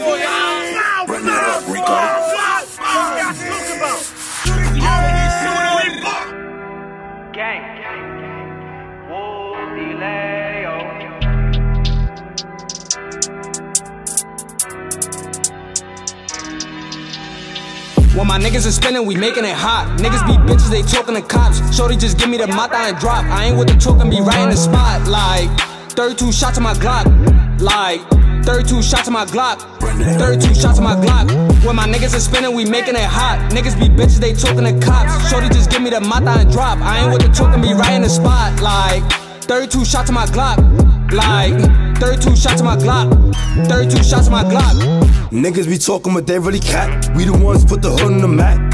Run it up, Rico. Gang. Whoa, delay. When my niggas is spinning, we making it hot. Niggas be bitches, they talking to cops. Shorty just give me the mata and drop. I ain't with the talking, be right in the spot. Like 32 shots to my Glock. Like 32 shots to my Glock. 32 shots to my Glock. When my niggas is spinning, we making it hot. Niggas be bitches, they talking to cops. Shorty just give me the mata and drop. I ain't with the talking, be right in the spot. Like 32 shots to my Glock. Like 32 shots to my Glock. 32 shots to my Glock. Niggas be talking, but they really cat. We the ones put the hood on the map.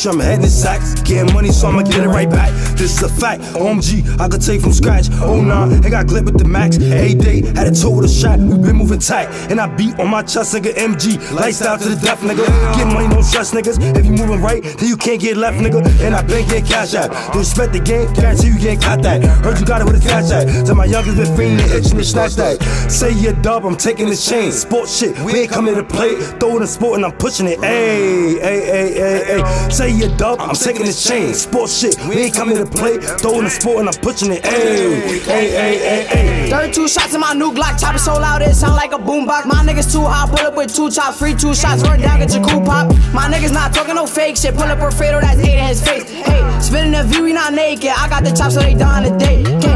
Patreon, I'm heading sacks. Getting money, so I'ma get it right back. This is a fact. OMG, I could take from scratch. Oh nah, I got glip with the max. A day, had a toe with a shot. We been moving tight. And I beat on my chest, nigga. MG. Lifestyle to the death, nigga. Get money, no stress, niggas. If you moving right, then you can't get left, nigga. And I been get cash out. Respect the game, guarantee you can't that. Heard you got it with a cash at. Tell my youngest been fiending, itching to snatch that. Say you dub, I'm taking this chain. Sports shit, we ain't coming to play. Throw it in sport and I'm pushing it. Ayy, ayy, ayy, ayy, ayy. Say I'm taking this chain. Sports shit, we ain't coming to play. Throw it in sport and I'm pushing it. Ayy, ayy, ayy, ayy, ayy. 32 shots in my new Glock, chopper so loud it sound like a boombox. My niggas too hot, pull up with two chops, free two shots, run down, get your cool pop. My niggas not talking no fake shit, pull up a Fredo that's eight in his face. Hey, spinning the view, we not naked. I got the chops so they down the day.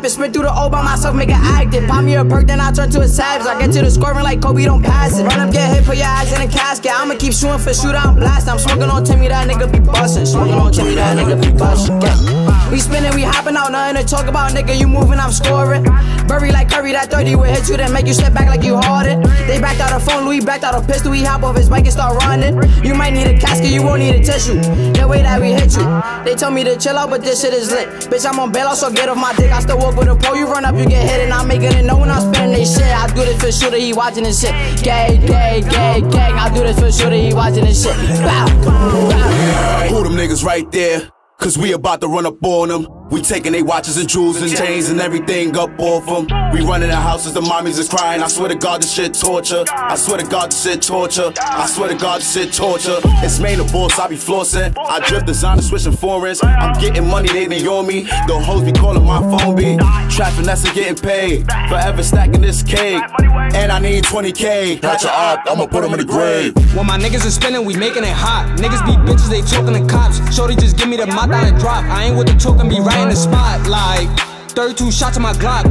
Be capping, spin through the O by myself, make it active. Pop me a perk, then I turn to a savage. I get to the scoring like Kobe, don't pass it. Run up, get hit, put your ass in a casket. I'ma keep shooting for shooter, I'm blasting. I'm smoking on Timmy, that nigga be bustin'. Smoking on Timmy, that nigga be bustin'. We spinning, we hopping out, nothing to talk about, nigga. You moving, I'm scoring. Bury like Curry, that 30 will hit you, then make you step back like you hard it. They backed out a phone, Louie backed out a pistol. He hop off his bike and start running. You might need a casket, you won't need a tissue. The way that we hit you. They told me to chill out, but this shit is lit. Bitch, I'm on bail, so get off my dick. I still walk with a pole, you run up, you get hit, and I make it and know when I'm spinning they shit. I do this for shooter, he watching this shit. Gang, gang, gang, gang. I do this for shooter, he watching this shit. Bow, bow. Who them niggas right there? Cause we about to run up on them. We taking they watches and jewels and chains and everything up off them. We running the houses, the mommies is crying. I swear to God, this shit torture. I swear to God, this shit torture. I swear to God, this shit torture. It's made of boss, I be flossing. I drift designer, switching foreigns. I'm getting money, they on me. The hoes be calling my phone be. Trapping, that's getting paid. Forever stacking this cake. And I need 20k. Patch your up, I'ma put them in the grave. When my niggas is spinning, we making it hot. Niggas be bitches, they talking to cops. Shorty just give me the mata and drop. I ain't with the talking, be right in the spot. Like 32 shots to my Glock.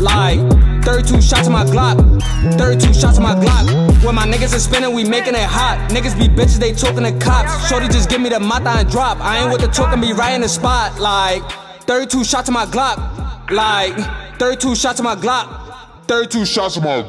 Like 32 shots to my Glock. 32 shots to my Glock. When my niggas is spinning, we making it hot. Niggas be bitches, they talking to cops. Shorty just give me the mata and drop. I ain't with the talking, be right in the spot. Like 32 shots to my Glock. Like 32 shots to my Glock. 32 shots to my